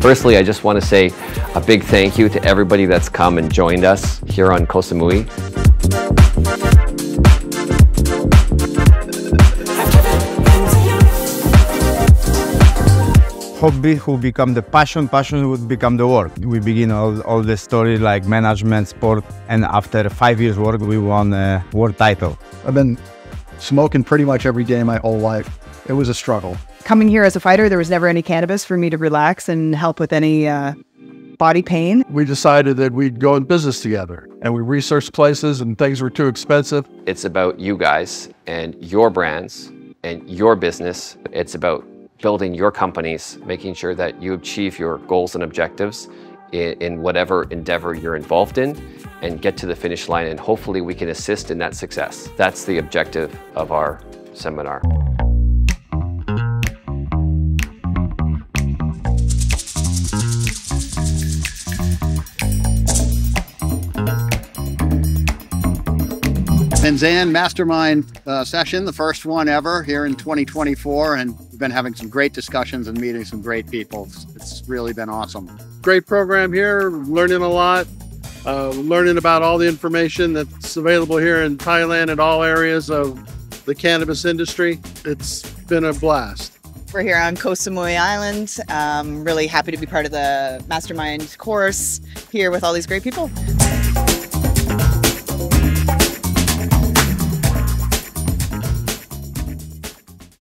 Firstly, I just want to say a big thank you to everybody that's come and joined us here on Koh hobby who become the passion passion would become the work we begin all, all the story like management sport and after five years work we won a world title I've been smoking pretty much every day my whole life. It was a struggle. Coming here as a fighter, there was never any cannabis for me to relax and help with any uh, body pain. we decided that we'd go in business together and we researched places and things were too expensive. It's about you guys and your brands and your business. It's about building your companies, making sure that you achieve your goals and objectives in, whatever endeavor you're involved in and get to the finish line. And hopefully, we can assist in that success. That's the objective of our seminar. Vinzan Mastermind uh, session, the first one ever here in 2024. And we've been having some great discussions and meeting some great people. It's, really been awesome. Great program here, learning a lot, uh, learning about all the information that's available here in Thailand and all areas of the cannabis industry. It's been a blast. We're here on Koh Samui Island. Um, really happy to be part of the mastermind course here with all these great people.